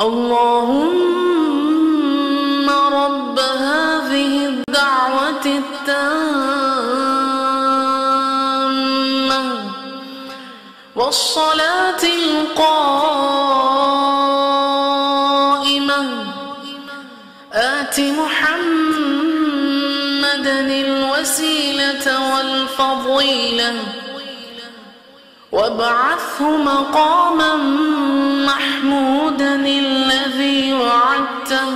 اللهم رب هذه الدعوة التامة والصلاة القائمة. آت محمدا الوسيلة والفضيلة. وابعثه مقاما محمودا الذي وعدته.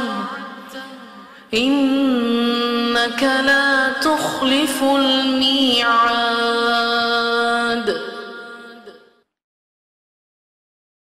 إنك لا تخلف الميعاد